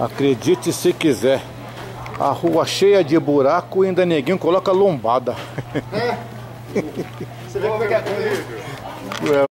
Acredite se quiser. A rua cheia de buraco e ainda neguinho coloca lombada. É? Você vê como é que? É.